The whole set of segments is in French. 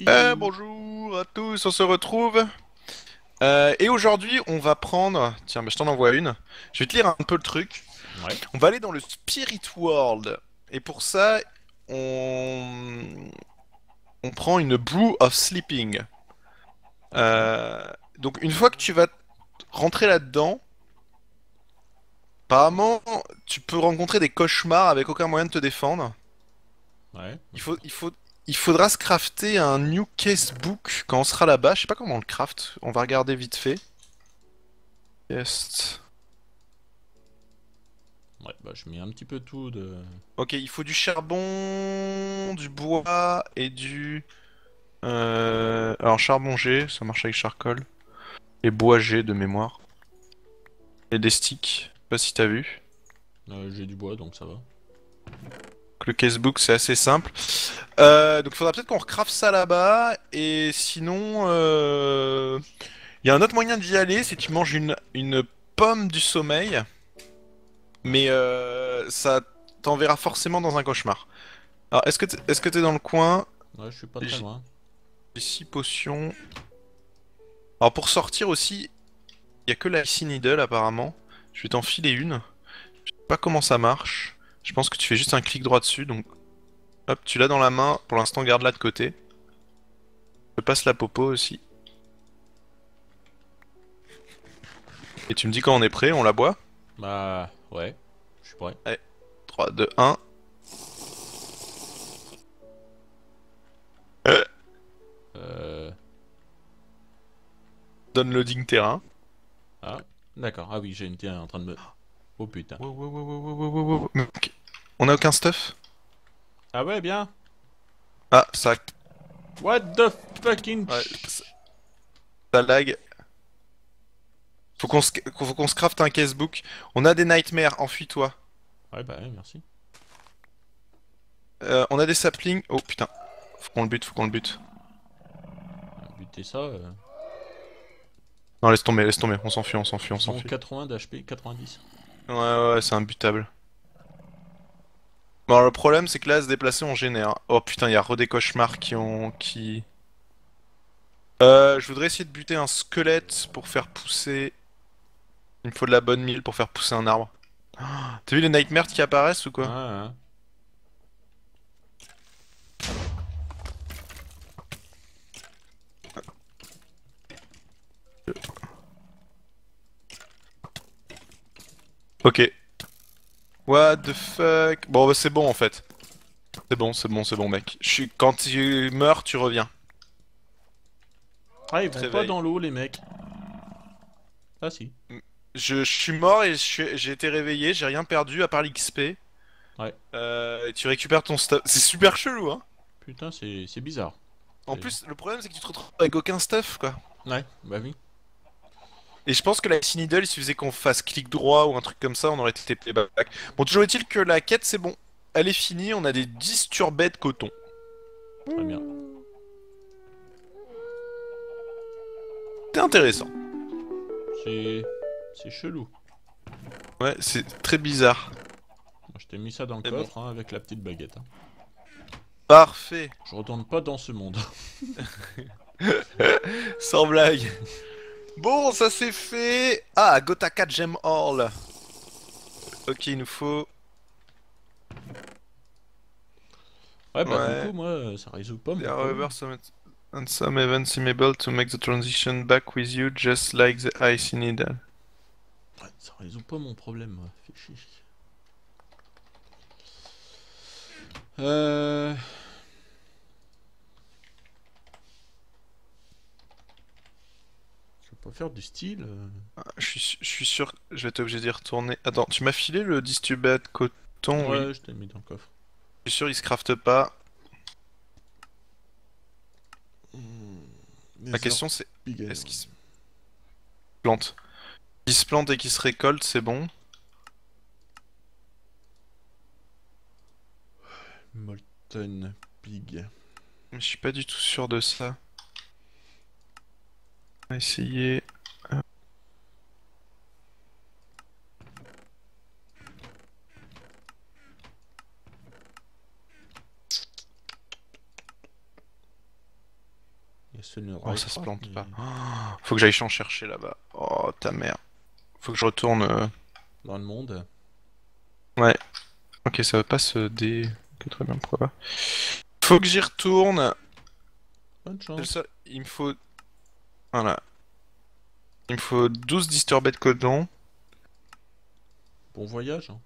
Eh, bonjour à tous, on se retrouve. Euh, et aujourd'hui, on va prendre. Tiens, mais je t'en envoie une. Je vais te lire un peu le truc. Ouais. On va aller dans le Spirit World. Et pour ça, on. On prend une Brew of Sleeping. Euh, Donc, une fois que tu vas rentrer là-dedans, apparemment, tu peux rencontrer des cauchemars avec aucun moyen de te défendre. Ouais. Il faut, il faut, il faudra se crafter un new casebook quand on sera là-bas. Je sais pas comment on le craft. On va regarder vite fait. Yes. Ouais, bah je mets un petit peu tout de. Ok, il faut du charbon, du bois et du. Euh... Alors charbon G, ça marche avec charcoal. Et bois G de mémoire. Et des sticks. Je sais pas si t'as vu. Euh, J'ai du bois donc ça va. Donc, le casebook c'est assez simple. Euh, donc il faudra peut-être qu'on recraft ça là-bas. Et sinon, euh, il y a un autre moyen d'y aller, c'est tu manges une, une pomme du sommeil. Mais euh, ça t'enverra forcément dans un cauchemar. Alors est-ce que t'es, est-ce que t'es dans le coin? Ouais, je suis pas très loin. J'ai 6 potions. Alors pour sortir aussi, il y a que la Icy Needle apparemment. Je vais t'en filer une. Je sais pas comment ça marche. Je pense que tu fais juste un clic droit dessus, donc hop, tu l'as dans la main. Pour l'instant, garde-la de côté. Je passe la popo aussi. Et tu me dis quand on est prêt, on la boit? Bah ouais, je suis prêt. 3, 2, 1. Euh... Donne loading terrain. Ah, d'accord. Ah oui, j'ai une tiens en train de me. Oh putain. Wow, wow, wow, wow, On a aucun stuff? Ah ouais, bien. Ah, ça, What the fucking. ouais, ça, ça lag. Faut qu'on se, faut qu'on se crafte un casebook. On a des nightmares, enfuis-toi. Ouais, bah ouais, merci. Euh, on a des saplings. Oh putain. Faut qu'on le bute, faut qu'on le bute. Ah, Buter ça. Euh... Non, laisse tomber, laisse tomber. On s'enfuit, on s'enfuit, on s'enfuit. 80 d'HP, 90. Ouais, ouais, ouais, c'est imbutable. Bon, le problème, c'est que là, à se déplacer, on génère. Oh putain, il y a des cauchemars qui ont. qui. Euh, je voudrais essayer de buter un squelette pour faire pousser. Il me faut de la bonne mille pour faire pousser un arbre. T'as vu les nightmares qui apparaissent ou quoi ouais. Ok. What the fuck? Bon, bah, c'est bon en fait. C'est bon, c'est bon, c'est bon, mec. Je suis... Quand tu meurs, tu reviens. Ah, ils vont pas dans l'eau, les mecs. Ah si. Je, je suis mort et j'ai été réveillé, j'ai rien perdu à part l'XP. Ouais. Euh, et tu récupères ton stuff. C'est super chelou, hein. Putain, c'est bizarre. En plus, le problème, c'est que tu te retrouves avec aucun stuff, quoi. Ouais, bah oui. Et je pense que la Needle, il suffisait qu'on fasse clic droit ou un truc comme ça, on aurait été TP back. Bon, toujours est-il que la quête, c'est bon. Elle est finie, on a des 10 turbets de coton. Très bien. C'est intéressant. C'est. C'est chelou. Ouais, c'est très bizarre. Moi, je t'ai mis ça dans le C'est bon. coffre hein, avec la petite baguette. hein. Parfait. Je retourne pas dans ce monde. Sans blague. Bon, ça c'est fait. Ah, Gotaka Gem Hall. Ok, il nous faut. Ouais, bah Ouais. du coup, moi, ça résout pas mon There however some, and some events able to make the transition back with you, just like the icy needle. Ouais, ça résout pas mon problème, moi. Chier. Euh... Faire du style. euh. Ah, Je suis, su- je suis sûr que je vais être obligé d'y retourner. Attends, tu m'as filé le disturbed coton Ouais, Oui. je t'ai mis dans le coffre. Je suis sûr, il se crafte pas. La question c'est est-ce qu'il se plante S'il se plante et qu'il se récolte, c'est bon. Molten Pig. Je suis pas du tout sûr de ça. On va essayer. Oh, ça se plante pas. Oh, faut que j'aille en chercher là-bas. Oh, ta mère. Faut que je retourne. euh, Dans le monde. Ok, ça va pas se dé... Ok, très bien, pourquoi pas. Faut que j'y retourne. Bonne chance. Il me faut... Voilà. Il me faut 12 disturbés de coton. Bon voyage. hein.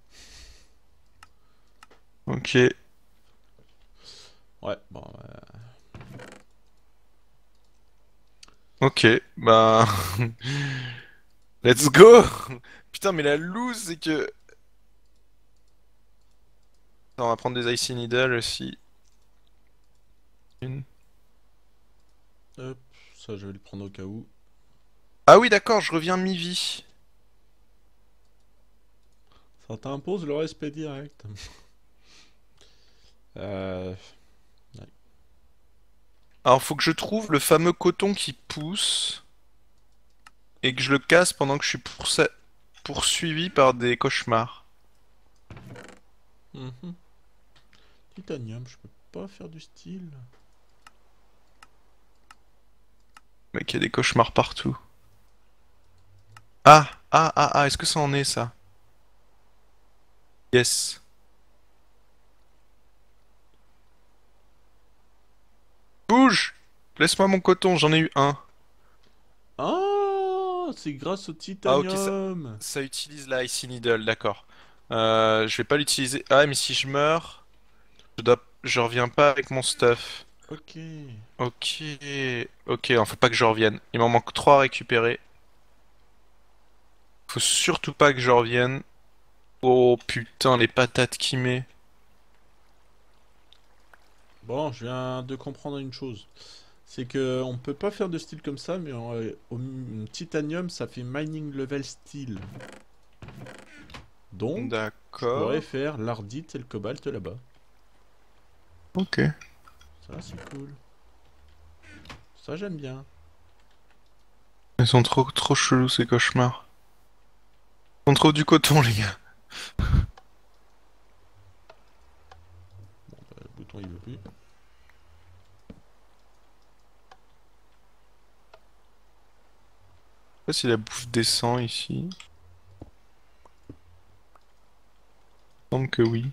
Ok. Ouais, bon. euh, Ok, bah... Let's go Putain, mais la loose, c'est que... Attends, on va prendre des Icy Needle aussi. Une. hop, ça je vais le prendre au cas où. Ah oui, d'accord, je reviens mi-vie. Ça t'impose le respect direct. euh, Alors, faut que je trouve le fameux coton qui pousse et que je le casse pendant que je suis poursuivi par des cauchemars. mhm. Titanium, je peux pas faire du style. Mec, il y a des cauchemars partout. Ah, ah, ah, ah, est-ce que ça en est ça? Yes. Bouge! Laisse-moi mon coton, j'en ai eu un. Ah, c'est grâce au Ah, ok, ça- titanium. Ça utilise la Icy Needle, d'accord. Euh, je vais pas l'utiliser. Ah, mais si je meurs, je dois... je reviens pas avec mon stuff. Ok. Ok, ok, il faut pas que je revienne. Il m'en manque 3 à récupérer. Faut surtout pas que je revienne. Oh putain, les patates qui met. Bon, je viens de comprendre une chose. C'est que on peut pas faire de style comme ça, mais en- euh, au titanium, ça fait mining level steel. Donc, je pourrais faire l'ardite et le cobalt là-bas. Ok. Ça, c'est cool. Ça, j'aime bien. Ils sont trop trop chelous ces cauchemars. On trouve du coton les gars. Euh, le bouton, il veut plus. Je sais pas si la bouffe descend ici. Il semble que oui.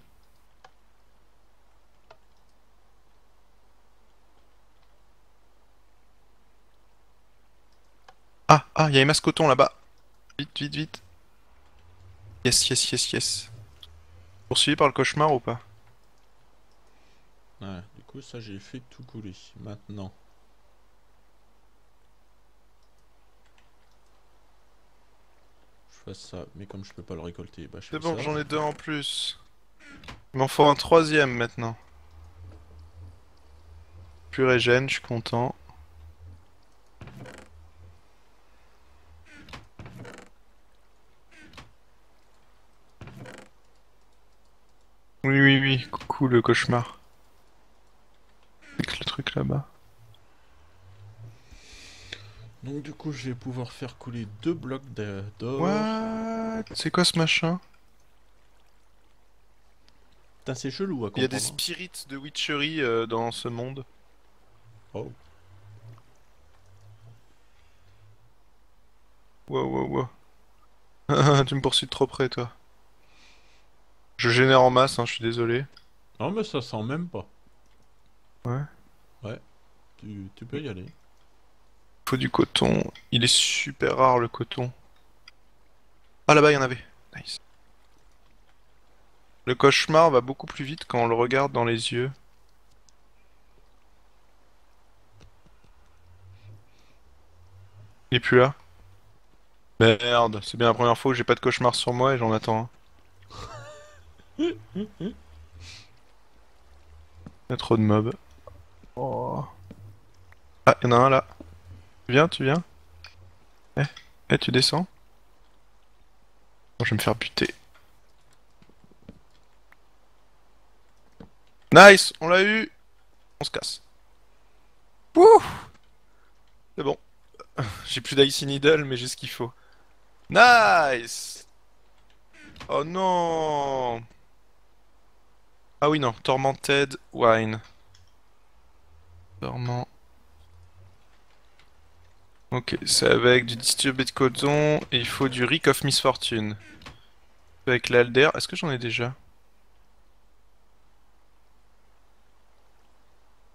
Ah, il y a coton là-bas. Vite, vite, vite. Yes, yes, yes, yes. Poursuivi par le cauchemar ou pas? Ouais, du coup, ça, j'ai fait tout couler. Maintenant. Je fasse ça, mais comme je peux pas le récolter, bah je C'est bon, j'en ai deux en plus. Il m'en faut un troisième maintenant. Plus régène, je suis content. Oui, oui, oui, coucou le cauchemar. Que le truc là-bas. Donc du coup, je vais pouvoir faire couler deux blocs de- d'or. What? C'est quoi ce machin? Putain, c'est chelou à Il y a des comprendre. spirits de witchery euh, dans ce monde. Oh. Wow, wow, wow. tu me poursuis de trop près, toi. Je génère en masse, hein, je suis désolé. Non, mais ça sent même pas. Ouais. Ouais. Tu, tu peux y aller. Faut du coton. Il est super rare le coton. Ah là-bas, il y en avait. Nice. Le cauchemar va beaucoup plus vite quand on le regarde dans les yeux. Il est plus là. Merde, c'est bien la première fois où j'ai pas de cauchemar sur moi et j'en attends. Il y a trop de mobs. Oh. Ah, il y en a un là. Tu viens, tu viens Eh, eh, tu descends Je vais me faire buter. Nice, on l'a eu. On se casse. Wouh C'est bon. J'ai plus d'icy needle, mais j'ai ce qu'il faut. Nice Oh non Ah oui, non. Tormented Wine. Torment... Ok, c'est avec du disturbé de coton et il faut du Rick of Misfortune. Avec l'Alder, est-ce que j'en ai déjà?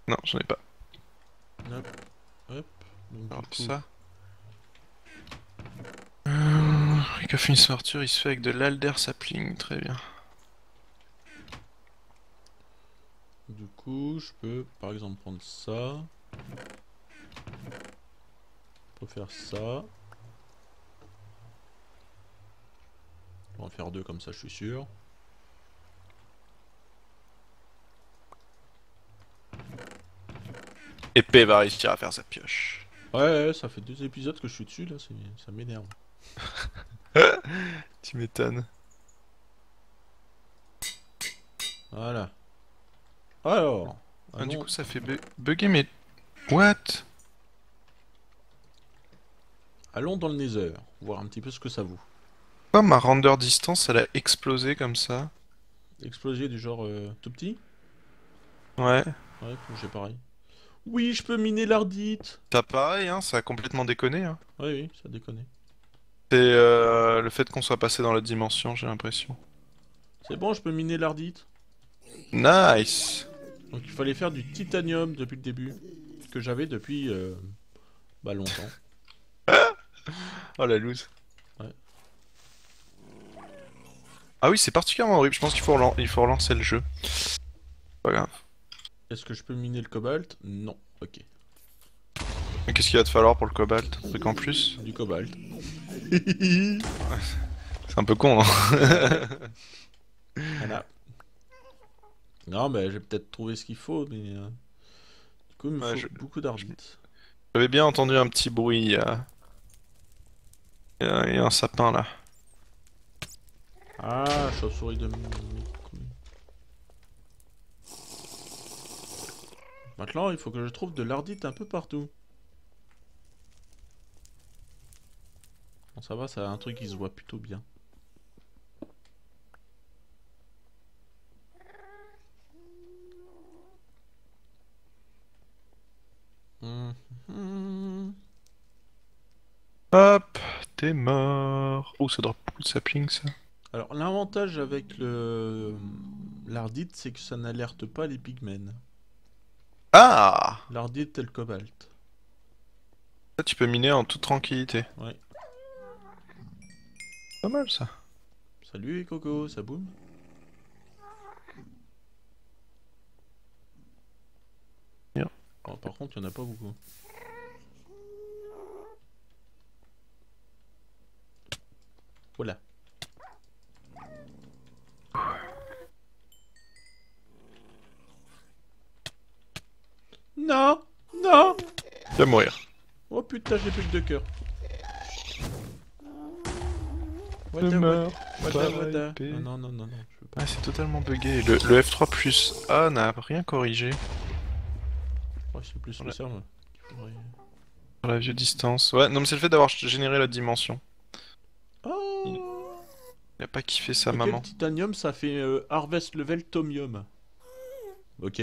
Non, j'en ai pas. Hop. Hop. Donc, Alors du coup, ça. Euh, Rick of Misfortune, il se fait avec de l'Alder sapling, très bien. Du coup, je peux par exemple prendre ça. Pour faire ça. On va en faire deux comme ça, je suis sûr. Épée va réussir à faire sa pioche. Ouais, ça fait deux épisodes que je suis dessus là, ça m'énerve. Tu m'étonnes. Voilà. Alors. Ah, du coup, ça fait bu- bugger mes... What? Allons dans le Nether, voir un petit peu ce que ça vaut. Pourquoi ma render distance, elle a explosé comme ça? Explosé du genre euh, tout petit? Ouais. Ouais, j'ai pareil. Oui, je peux miner l'ardite T'as pareil, hein, ça a complètement déconné. Hein. Oui, oui, ça déconne. C'est euh, le fait qu'on soit passé dans l'autre dimension, j'ai l'impression. C'est bon, je peux miner l'ardite. Nice Donc il fallait faire du titanium depuis le début. Que j'avais depuis euh, bah, longtemps. Oh la loose. Ouais. Ah oui, c'est particulièrement horrible, je pense qu'il faut, relan- il faut relancer le jeu. Pas grave. Est-ce que je peux miner le cobalt? Non. Ok. Mais qu'est-ce qu'il va te falloir pour le cobalt? Un truc en plus? Du cobalt. C'est un peu con, hein Voilà. Non, mais j'ai peut-être trouvé ce qu'il faut, mais... euh, Du coup, il me Ouais, faut je- beaucoup d'ardite. J'avais bien entendu un petit bruit, il y a... Il y a- il y a un sapin là. Ah, chauve-souris de... Maintenant, il faut que je trouve de l'ardite un peu partout. Bon, ça va, ça a un truc qui se voit plutôt bien. Hop, t'es mort. Oh, ça drop beaucoup de sapling ça. Alors, l'avantage avec le l'ardite, c'est que ça n'alerte pas les pigments. Ah L'ardite et le cobalt. Ça, tu peux miner en toute tranquillité. Ouais. Pas mal ça. Salut Coco, ça boum Bien. Oh, par contre, il n'y en a pas beaucoup. Voilà. Non Non Tu vas mourir. Oh putain, j'ai plus que deux cœurs. The- meurs the- épée. Non, non, non, non, je veux pas. Ah, c'est totalement bugué. Le, le F3 plus A n'a rien corrigé Oh, c'est plus Voilà. le faudrait- sur la vieux distance. Ouais, non, mais c'est le fait d'avoir généré la dimension. Il a pas kiffé sa maman. le titanium, ça fait euh, Harvest Level Tomium. Ok.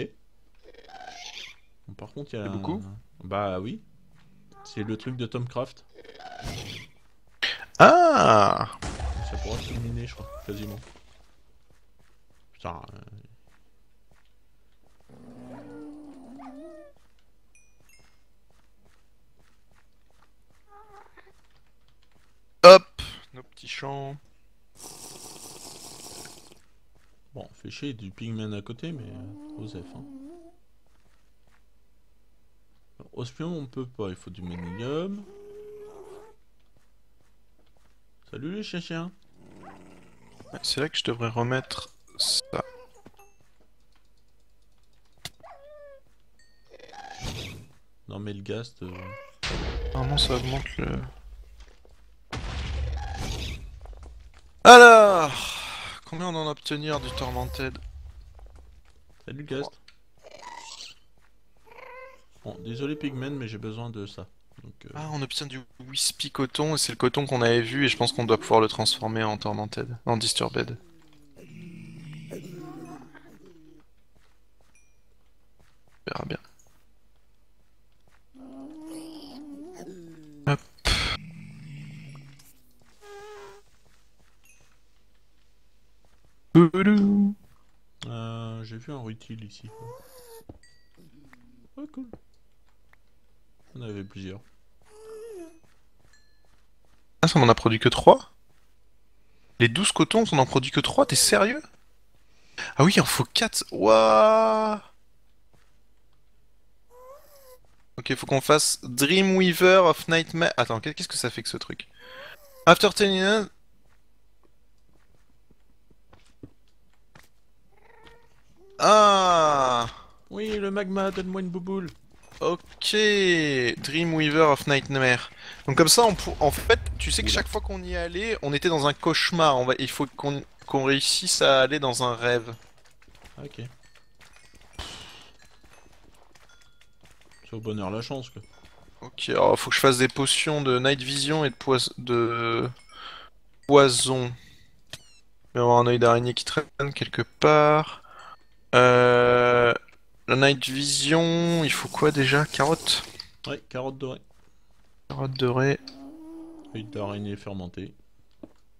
Bon, par contre, il y a. Beaucoup un- Bah oui. C'est le truc de Tomcraft. Ah Ça pourra se miner, je crois, quasiment. Putain. euh, Hop Nos petits champs. Bon, fait chier, du pigment à côté, mais euh, Osef. Hein. Alors, Ospion, on peut pas, il faut du Manilium. Salut les chiens-chiens. Ouais, C'est là que je devrais remettre ça. Non, mais le gast. euh, Normalement, ça augmente le. Alors Combien on en obtenir du Tormented Salut gast. Bon, désolé Pigman, mais j'ai besoin de ça. Donc, euh, Ah, on obtient du Wispy coton, et c'est le coton qu'on avait vu, et je pense qu'on doit pouvoir le transformer en Tormented, en Disturbed. On verra bien. Euh, J'ai vu un rutile ici. Oh, cool. On avait plusieurs. Ah, ça m'en a produit que 3 Les 12 cotons, on en produit que 3 T'es sérieux? Ah oui, il en faut 4 Waouh Ok, faut qu'on fasse Dreamweaver of Nightmare. Attends, qu'est-ce que ça fait que ce truc? After 10 years... Ah Oui, le magma, donne-moi une bouboule. Ok, Dreamweaver of Nightmare. Donc comme ça, on pour- en fait, tu sais que chaque fois qu'on y allait, on était dans un cauchemar. On va... Il faut qu'on qu'on réussisse à aller dans un rêve. Ah, ok. C'est au bonheur la chance, quoi. Ok, alors faut que je fasse des potions de Night Vision et de, pois- de... poison. Il va un œil d'araignée qui traîne quelque part. Euh... La Night Vision, il faut quoi déjà? Carotte? Ouais, carotte dorée. Carotte dorée. Huile d'araignée fermentée.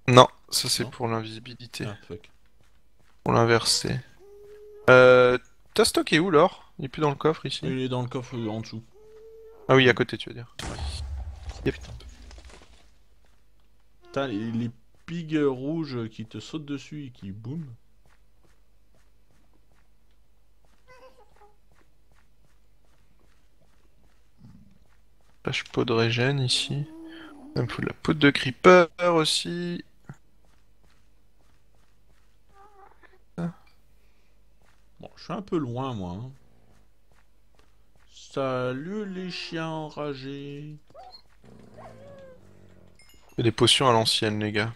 Non, ça c'est pour l'invisibilité. Ah, fuck. Pour l'inverser. Euh... T'as stocké où l'or Il est plus dans le coffre ici Il est dans le coffre euh, en dessous. Ah oui, à côté tu veux dire. Yep. Putain, les, les pigs rouges qui te sautent dessus et qui boum. Flash pot de régène ici. Il me faut de la poudre de creeper aussi. Bon, je suis un peu loin, moi. hein. Salut les chiens enragés. Et des potions à l'ancienne, les gars.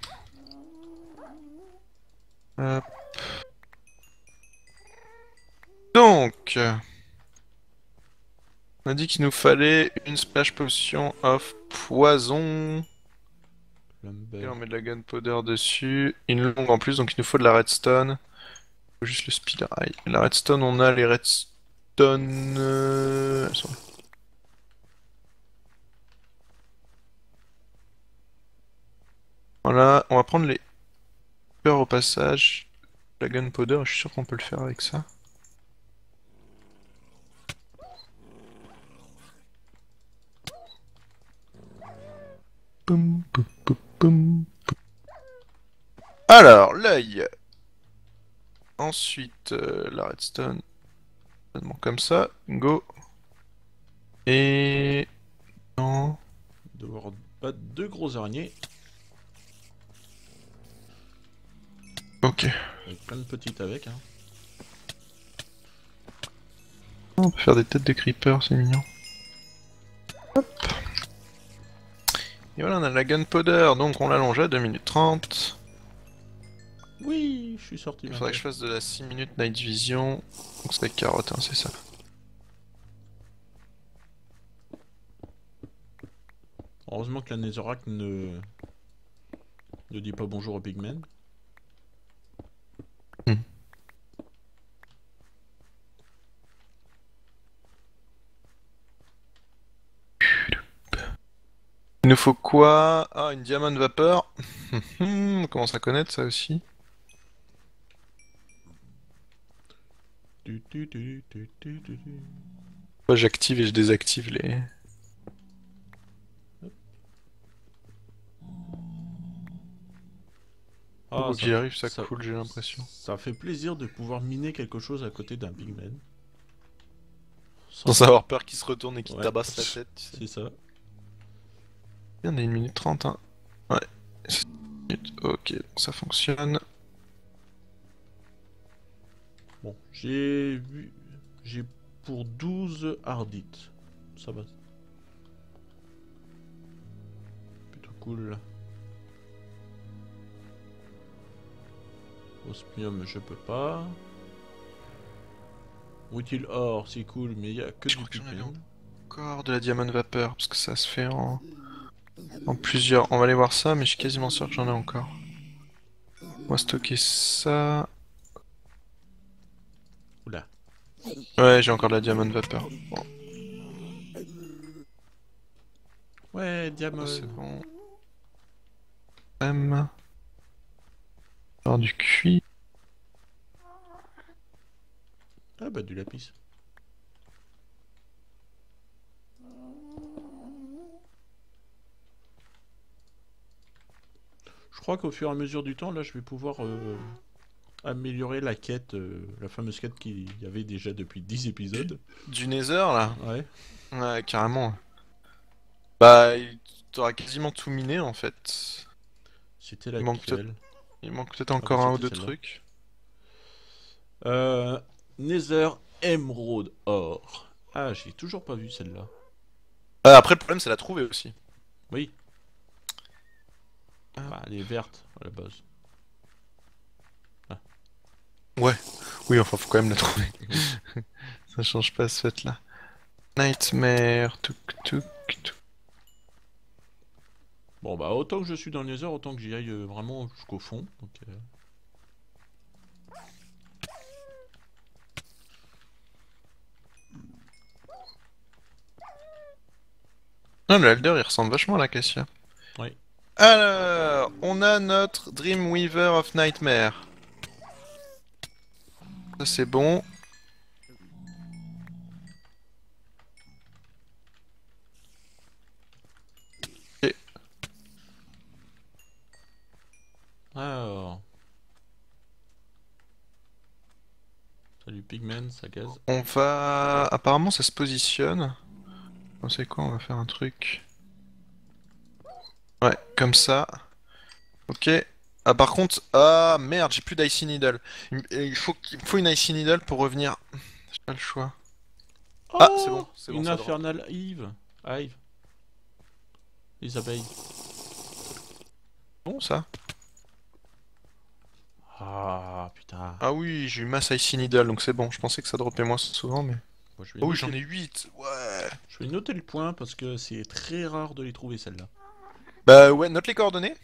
Hop. Donc, on a dit qu'il nous fallait une splash potion of poison. Et on met de la gunpowder dessus. Une longue en plus, donc il nous faut de la redstone. Faut juste le speed. La redstone, on a les redstone. euh. Voilà, on va prendre les peurs au passage. La gunpowder, je suis sûr qu'on peut le faire avec ça. Alors, l'œil. Ensuite, euh, la redstone. Comme ça, go. Et... Non. Devoir battre deux gros araignées Ok. avec plein de petites avec. Hein. On peut faire des têtes de creeper, c'est mignon. Hop. Et voilà, on a la gunpowder, donc on l'allonge à 2 minutes 30. Oui, je suis sorti. Il faudrait que je fasse de la 6 minutes night vision. Donc c'est carotte, hein, c'est ça. Heureusement que la Netherrack ne ne dit pas bonjour aux pigmen. Il nous faut quoi? Ah, une diamant vapeur. on commence à connaître ça aussi. Moi j'active et je désactive les... Ah, que j'y arrive, ça, ça- coule, j'ai l'impression. Ça fait plaisir de pouvoir miner quelque chose à côté d'un pigmen. Sans avoir peur qu'il se retourne et qu'il Ouais. tabasse la tête, tu sais. C'est ça. On a une minute 30, hein. Ouais. C'est une minute. Ok, ça fonctionne. Bon, j'ai vu. J'ai pour 12 hardites. Ça va. Plutôt cool. Osmium, je peux pas. Utile or, c'est cool, mais il y a que Je du crois que pigmen. Encore de la diamant vapeur, parce que ça se fait en... En plusieurs. On va aller voir ça, mais je suis quasiment sûr que j'en ai encore. On va stocker ça. Oula. Ouais, j'ai encore de la diamant vapeur. Ouais, diamant. C'est bon. M. Alors du cuit. Ah bah du lapis. Je crois qu'au fur et à mesure du temps, là, je vais pouvoir euh, améliorer la quête, euh, la fameuse quête qu'il y avait déjà depuis 10 épisodes. Du Nether là Ouais. Ouais, carrément. Bah, il- t'auras quasiment tout miné en fait. C'était laquelle Il manque peut-être encore un ou deux trucs. Euh, Nether Emerald Or. Ah, j'ai toujours pas vu celle-là. Euh, après, le problème, c'est la trouver aussi. Oui. Ah. Est verte à la base. Oui, enfin, faut quand même la trouver. Ça change pas ce fait-là. Nightmare, tuk tuk tuk. Bon, bah, autant que je suis dans le Nether, autant que j'y aille euh, vraiment jusqu'au fond. Donc, euh, Non, le Elder, il ressemble vachement à l'acacia. Oui. Alors, on a notre Dreamweaver of Nightmare. Ça, c'est bon. Alors. Salut Pigman, ça gaz. On va... Apparemment, ça se positionne. On sait quoi, on va faire un truc... Ouais, comme ça. Ok. Ah, par contre... Ah, merde, j'ai plus d'Icy Needle. Il m- il faut, faut une Icy Needle pour revenir. J'ai pas le choix. Ah, c'est bon, c'est bon, Une infernale Hive. Hive. Les abeilles. Bon, ça. Ah, putain. Ah oui, j'ai eu masse Icy Needle, donc c'est bon. Je pensais que ça droppait moins souvent, mais... Moi, je, vais Oh oui, noter- j'en ai 8 Ouais je vais noter le point parce que c'est très rare de les trouver celles-là. Bah ouais, note les coordonnées.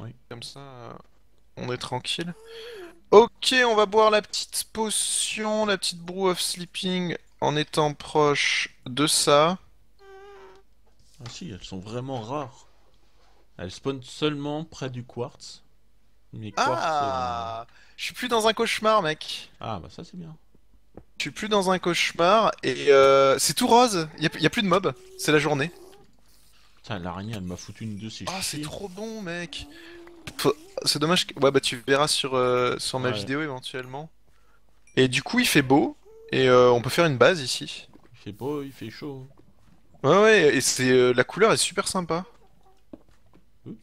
Oui. Comme ça, euh, on est tranquille. Ok, on va boire la petite potion, la petite brew of sleeping, en étant proche de ça. Ah si, elles sont vraiment rares. Elles spawnent seulement près du quartz. Mais quartz. Ah Je suis plus dans un cauchemar, mec. Ah bah ça c'est bien. Je suis plus dans un cauchemar, et euh, c'est tout rose. Y a, y a plus de mobs, c'est la journée. Putain, l'araignée elle m'a foutu une de ces Ah, c'est trop bon, mec. C'est dommage que... Ouais, bah tu verras sur, euh, sur ma Ouais. vidéo éventuellement. Et du coup, il fait beau, et euh, on peut faire une base ici. Il fait beau, il fait chaud. Ouais, ouais, et c'est euh, la couleur est super sympa. Oups.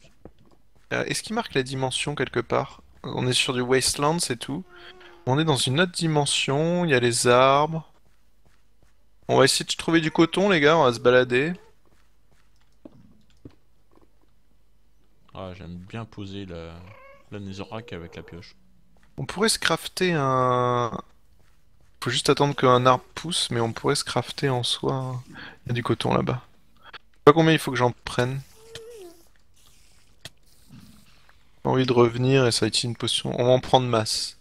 Est-ce qu'il marque la dimension quelque part? On est sur du wasteland, c'est tout. On est dans une autre dimension, il y a les arbres. On va essayer de trouver du coton, les gars, on va se balader. Ah, j'aime bien poser la, la netherrack avec la pioche. On pourrait se crafter un... Faut juste attendre qu'un arbre pousse, mais on pourrait se crafter en soi. Il y a du coton là-bas. Je sais pas combien il faut que j'en prenne. J'ai envie de revenir et ça va être une potion. On va en prendre masse.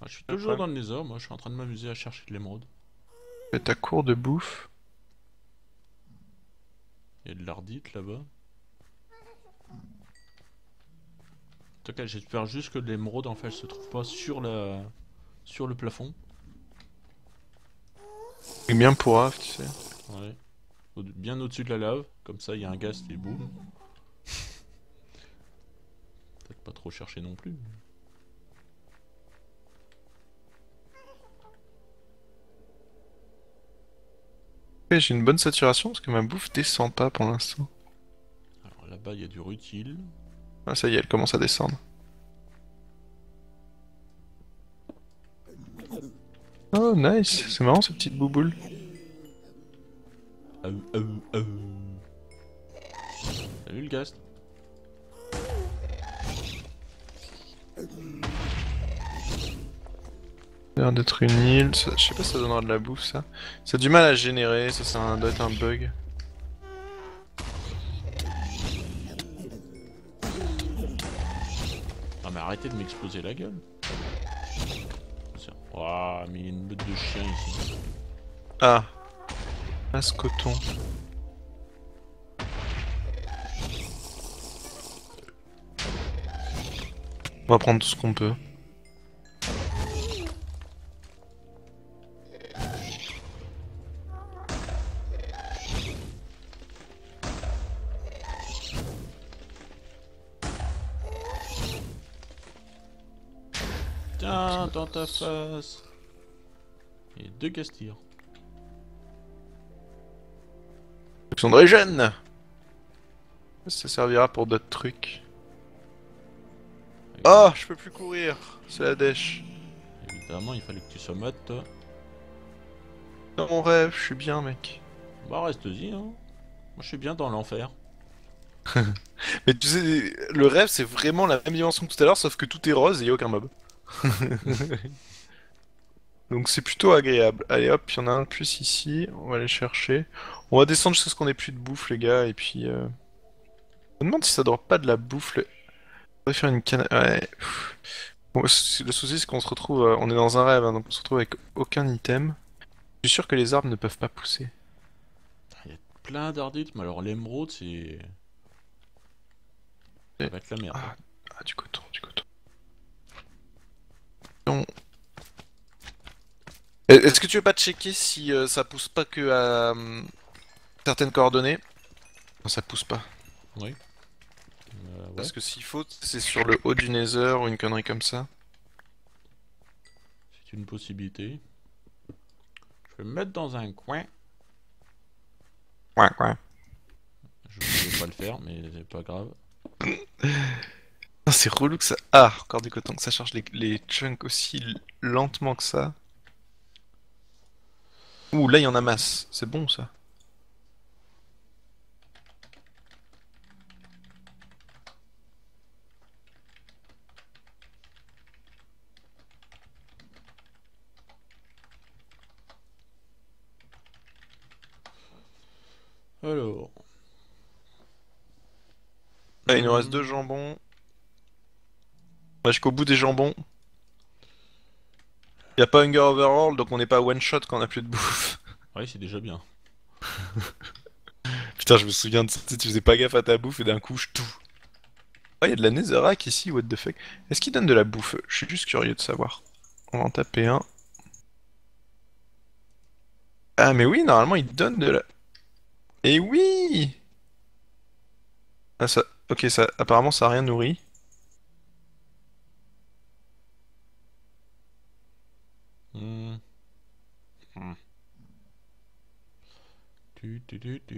Ah, je suis toujours dans le nether, moi je suis en train de m'amuser à chercher de l'émeraude. Fais ta cour de bouffe. Il y a de l'ardite là-bas. En tout cas, j'espère juste que l'émeraude en fait elle se trouve pas sur la sur le plafond. Et bien pourra, tu sais. Ouais. Bien au-dessus de la lave, comme ça il y a un gaz et boum. Peut-être pas trop chercher non plus. J'ai une bonne saturation parce que ma bouffe descend pas pour l'instant. Alors là-bas il y a du rutile. Ah ça y est, elle commence à descendre. Oh nice, c'est marrant cette petite bouboule. Salut le gaz. L'air d'être une île, ça- je sais pas si ça donnera de la bouffe ça. Ça a du mal à générer, ça, ça doit être un bug. Ah mais arrêtez de m'exploser la gueule. Ouah, mais il y a une meute de chiens ici. Ah, ah ce coton. On va prendre tout ce qu'on peut. Ta face. Et deux castirs. Ils sont jeunes Ça servira pour d'autres trucs. Oh, je peux plus courir C'est la dèche. Évidemment, il fallait que tu sois mode, toi. Dans mon rêve, je suis bien, mec. Bah, reste-y, hein. Moi, je suis bien dans l'enfer. Mais tu sais, le rêve, c'est vraiment la même dimension que tout à l'heure, sauf que tout est rose et y a aucun mob. Donc c'est plutôt agréable. Allez hop, il y en a un plus ici, on va aller chercher. On va descendre jusqu'à ce qu'on ait plus de bouffe les gars, et puis... Euh... Je me demande si ça doit pas de la bouffe. Le... On va faire une canne... Ouais. Bon, le souci c'est qu'on se retrouve... Euh, on est dans un rêve, hein, donc on se retrouve avec aucun item. Je suis sûr que les arbres ne peuvent pas pousser. Il y a plein d'ardites, mais alors l'émeraude c'est... Ça va être la merde. Ah, ah du coton, du coton. Non. Est-ce que tu veux pas checker si euh, ça pousse pas que à euh, certaines coordonnées? Non, ça pousse pas. Oui. Euh, Parce que s'il faut, c'est sur le haut du Nether ou une connerie comme ça. C'est une possibilité. Je vais me mettre dans un coin. Coin, coin. Je vais pas le faire, mais c'est pas grave. c'est relou que ça. Ah, encore du coton, que ça charge les, les chunks aussi lentement que ça. Ouh, là il y en a masse. C'est bon ça. Alors. Là, il nous reste deux jambons. Va jusqu'au bout des jambons. Y a pas Hunger Overall, donc on n'est pas one shot quand on a plus de bouffe. Oui, c'est déjà bien. Putain, je me souviens de ça, tu faisais pas gaffe à ta bouffe et d'un coup, je tout. Oh, y a de la netherrack ici, what the fuck. Est-ce qu'il donne de la bouffe Je suis juste curieux de savoir. On va en taper un. Ah, mais oui, normalement, il donne de la. Et oui Ah, ça. Ok, ça. Apparemment, ça a rien nourri.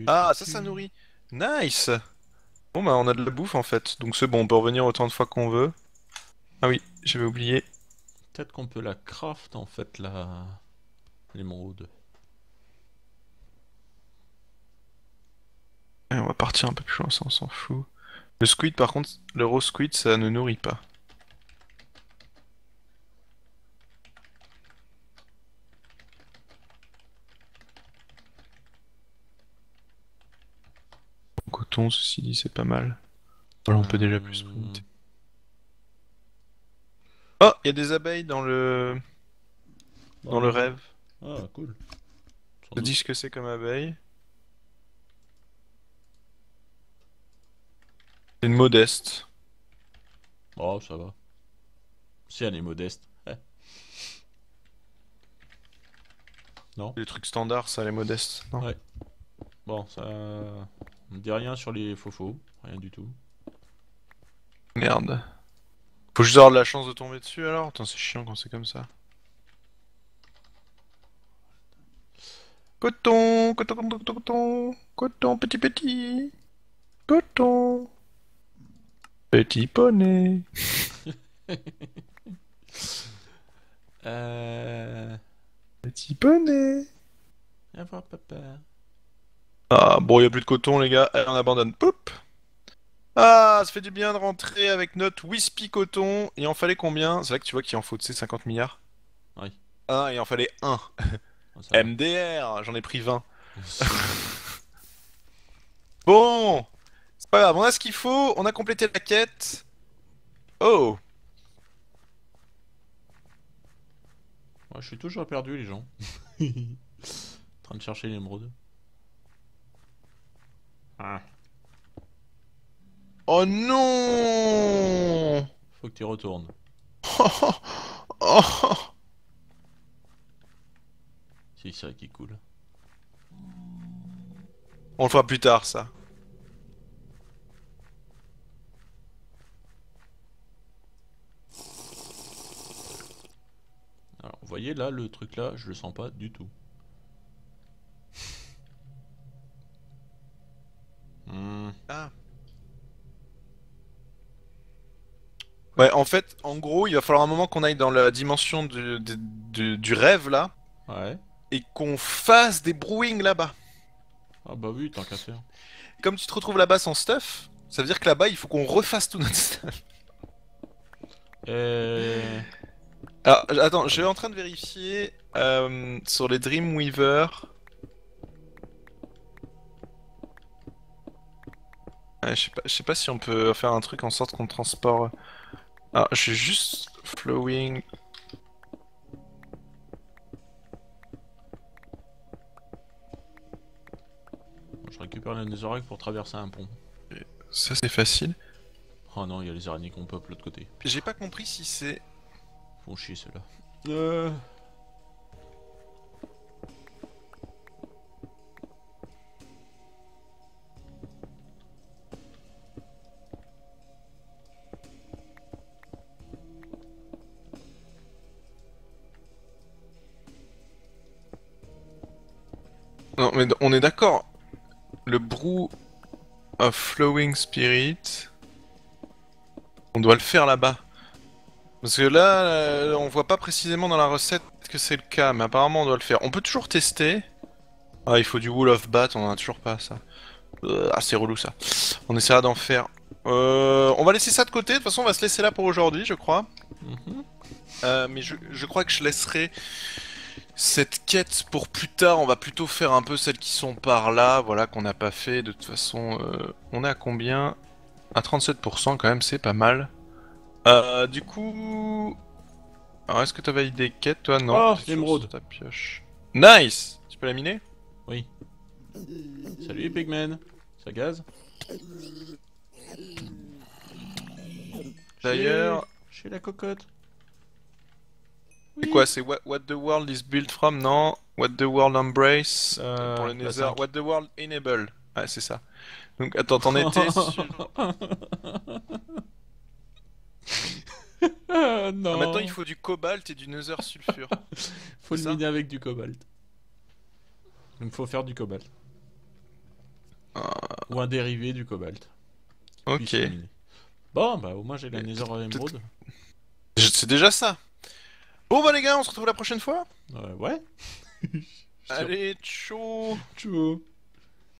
Ah, ça, ça nourrit. Nice Bon, bah, on a de la bouffe, en fait. Donc c'est bon, on peut revenir autant de fois qu'on veut. Ah oui, j'avais oublié. Peut-être qu'on peut la craft, en fait, la... l'émeraude. on va partir un peu plus loin, ça on s'en fout. Le squid, par contre, le rose squid, ça ne nourrit pas. Ceci dit, c'est pas mal. Voilà, on peut déjà plus sprinter. Oh, il y a des abeilles dans le... Dans le rêve. Ah, cool. Ça dit ce que c'est comme abeille. C'est une modeste. Oh, ça va. Si elle est modeste. non Les trucs standards, ça, les modestes. Non? Ouais. Bon, ça... On dit rien sur les faux rien du tout. Merde. Faut juste avoir de la chance de tomber dessus alors? Attends, c'est chiant quand c'est comme ça. Coton, coton, coton, coton, coton, coton, petit petit, coton, petit poney. euh... Petit poney. Viens voir papa. Ah, bon, il a plus de coton, les gars. Allez, on abandonne. Poup Ah, ça fait du bien de rentrer avec notre Wispy coton. Il en fallait combien? C'est vrai que tu vois qu'il en faut, tu sais, 50 milliards. Oui. Ah, il en fallait 1. MDR, j'en ai pris 20. bon C'est pas grave, on a ce qu'il faut, on a complété la quête. Oh Je suis toujours perdu, les gens. en train de chercher l'émeraude. Ah. Oh non Faut que tu retournes. C'est ça qui coule. On le fera plus tard, ça. voyez là, le truc là, je le sens pas du tout. Hmm. Ah. Ouais, en fait, en gros, il va falloir un moment qu'on aille dans la dimension du, du- du- du rêve là Ouais. et qu'on fasse des brewing là-bas. Ah bah oui, tant qu'à faire. Comme tu te retrouves là-bas sans stuff, ça veut dire que là-bas il faut qu'on refasse tout notre stuff. Et... Alors, attends, je suis en train de vérifier euh, sur les Dreamweaver. Ouais, je sais pas, je sais pas si on peut faire un truc en sorte qu'on transporte. Ah, je suis juste flowing. Je récupère le Netherrack pour traverser un pont. Ça c'est facile. Oh non, il y a les araignées qu'on pop l'autre côté. J'ai pas compris si c'est. Font chier ceux-là. Euh... On est d'accord. Le brew of flowing spirit. On doit le faire là-bas. Parce que là, euh, on voit pas précisément dans la recette que c'est le cas, mais apparemment on doit le faire. On peut toujours tester. Ah, il faut du wool of bat, on en a toujours pas ça. Euh, ah, c'est relou ça. On essaiera d'en faire. Euh, on va laisser ça de côté, de toute façon on va se laisser là pour aujourd'hui, je crois. mhm. Euh, mais je, je crois que je laisserai cette quête pour plus tard. On va plutôt faire un peu celles qui sont par là, voilà, qu'on n'a pas fait. De toute façon, euh, on est à combien? À 37% quand même, c'est pas mal. Euh, du coup... Alors, est-ce que t'avais validé des quêtes, toi? Non. Oh, l'émeraude. ta pioche. Nice Tu peux la miner? Oui. Salut les pigmen. Ça gaz D'ailleurs, Chez la cocotte. C'est quoi C'est what, what the world is built from Non? What the world embrace Euh, Nether. cinq. What the world enable. Ouais, c'est ça. Donc, attends, t'en étais sur... Ah, non. Ah, maintenant, il faut du cobalt et du nether sulfure. Faut le miner avec du cobalt. Il faut faire du cobalt. Ah. Ou un dérivé du cobalt. ok. Bon, bah au moins j'ai la Nether Emerald. Je- C'est déjà ça. Bon, bah, les gars, on se retrouve la prochaine fois. Euh, ouais. Allez, ciao Ciao.